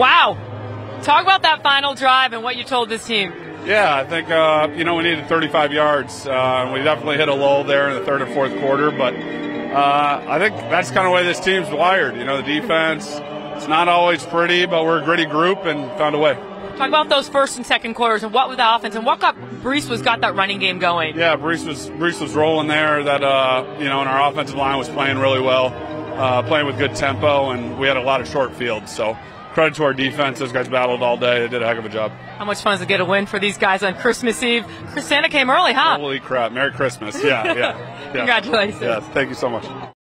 Wow. Talk about that final drive and what you told this team. Yeah, I think uh, you know we needed 35 yards. Uh, we definitely hit a lull there in the third and fourth quarter, but uh, I think that's kind of the way this team's wired. You know, the defense. It's not always pretty, but we're a gritty group and found a way. Talk about those first and second quarters and what with the offense and what got Breece was got that running game going. Yeah, Breece was Breece was rolling there. That uh, you know, and our offensive line was playing really well, uh, playing with good tempo, and we had a lot of short fields. So credit to our defense. Those guys battled all day. They did a heck of a job. How much fun is it to get a win for these guys on Christmas Eve? Santa came early, huh? Holy crap! Merry Christmas. Yeah, yeah. yeah. Congratulations. Yeah, thank you so much.